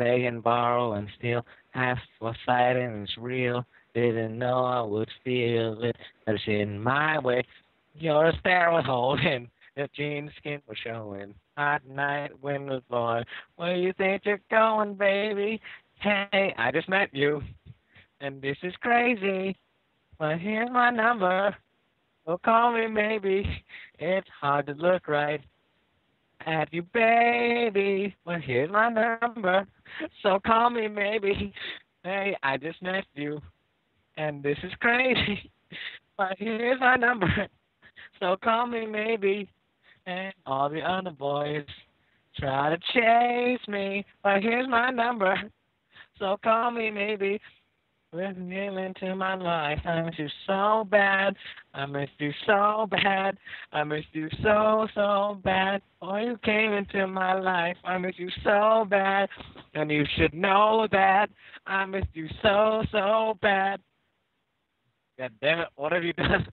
beg and borrow and steal. Asked for sight it's real. Didn't know I would feel it. That's in my way. Your stare was holding. Your jean skin was showing. Hot night, wind was blowing. Where you think you're going, baby? Hey, I just met you. And this is crazy. But here's my number. So call me maybe. It's hard to look right at you, baby. Well, here's my number. So call me maybe. Hey, I just met you. And this is crazy. But here's my number. So call me maybe. And all the other boys try to chase me. But here's my number. So call me maybe. When you into my life, I miss you so bad. I miss you so bad. I miss you so, so bad. Oh, you came into my life. I miss you so bad. And you should know that. I miss you so, so bad. God damn it, what have you done?